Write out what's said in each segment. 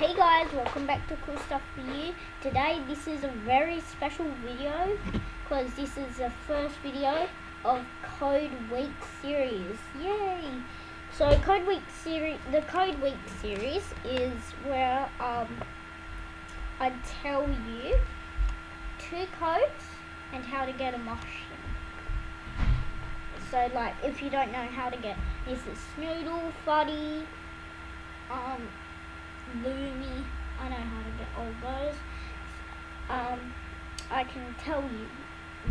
Hey guys, welcome back to Cool Stuff for You. Today this is a very special video because this is the first video of Code Week series. Yay! So Code Week series, the Code Week series is where um I tell you two codes and how to get them off. So like if you don't know how to get this is Snoodle, Fuddy, um Lumi. I know to those. Um, I can tell you.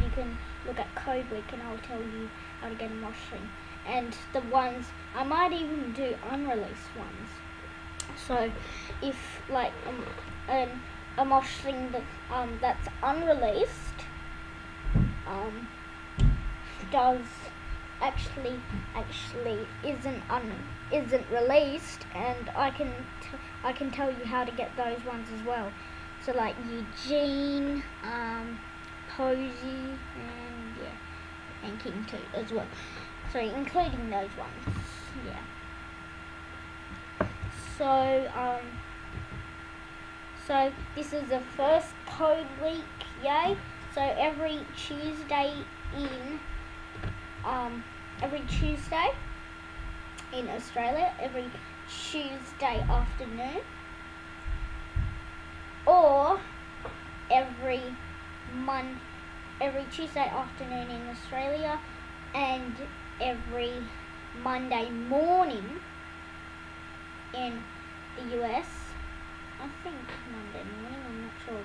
You can look at Code Week and I'll tell you how to get them washing. And the ones, I might even do unreleased ones. So if like um, an a Moshling that um, that's unreleased um, does actually actually isn't un isn't released and I can I can tell you how to get those ones as well. So like Eugene um, Posey and yeah and King 2 as well. So including those ones yeah. So um so this is the first code week yay. So every Tuesday in um, every Tuesday in Australia, every Tuesday afternoon, or every mon every Tuesday afternoon in Australia, and every Monday morning in the US. I think Monday morning. I'm not sure.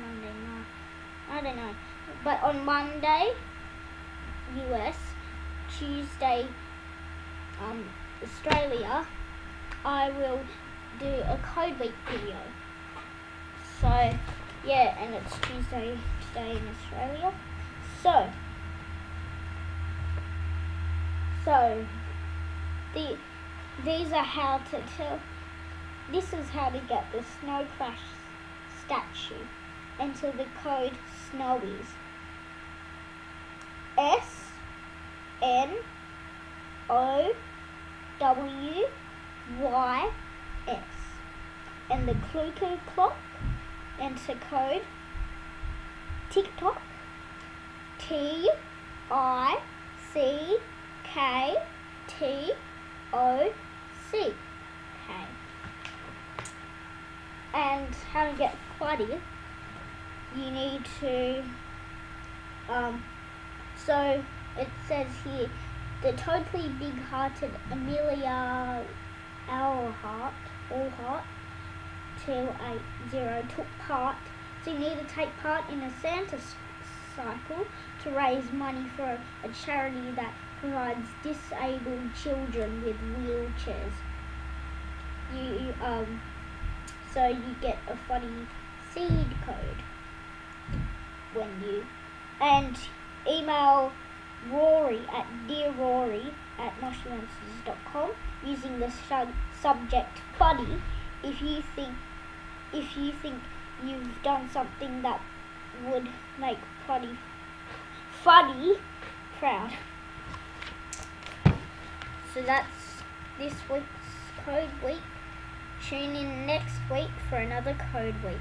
Monday night. I don't know. But on Monday, US, Tuesday, um, Australia, I will do a code week video. So, yeah, and it's Tuesday today in Australia. So, so, the, these are how to tell, this is how to get the Snow Crash statue into the code Snowies. S N O W Y S. And the Cluekoo Clock enter code TikTok T I C K T O C K. And how to get Fuddy, you need to um so it says here, the totally big-hearted Amelia Earhart, Earhart, 280 took part. So you need to take part in a Santa cycle to raise money for a charity that provides disabled children with wheelchairs. You um, so you get a Fuddy seed code when you and email Roary at Dear Roary at moshimonsters.com using the sub subject Fuddy if you think if you think you've done something that would make Fuddy Fuddy proud. So that's this week's code week. Tune in next week for another code week.